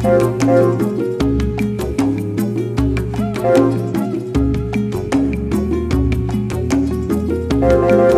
Thank you.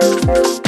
Música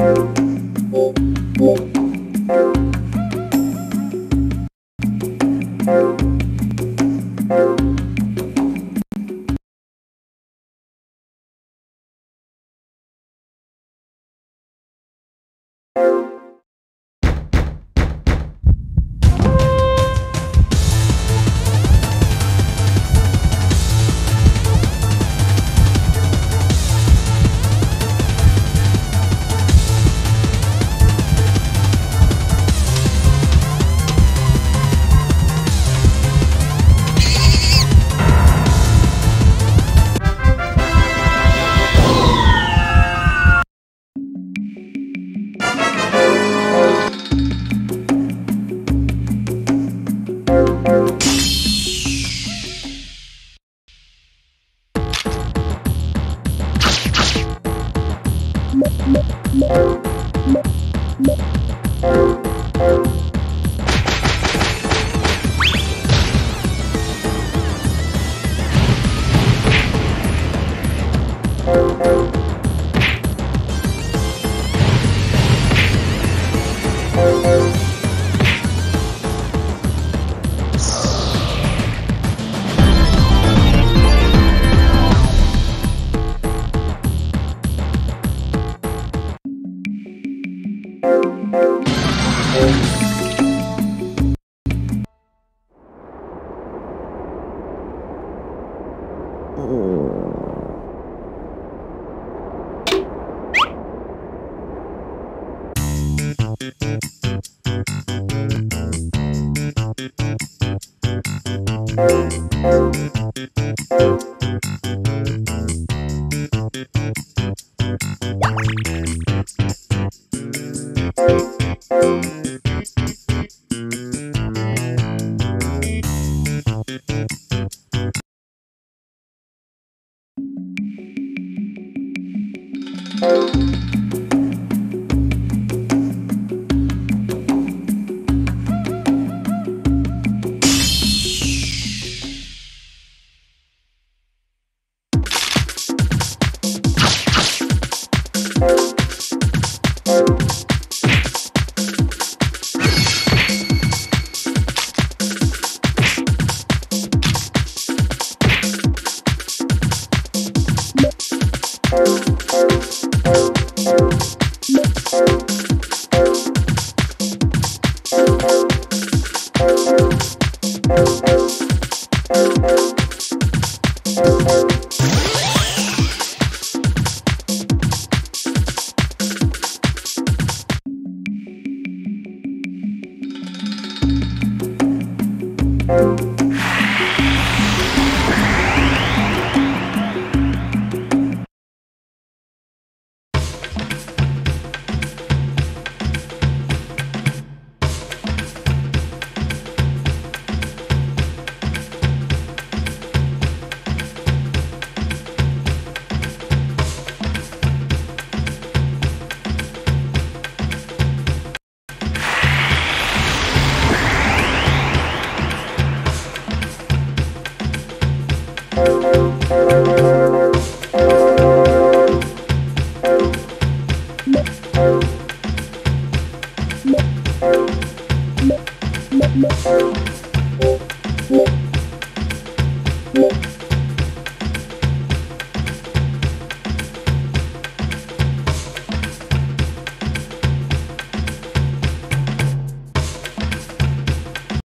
you Thank you.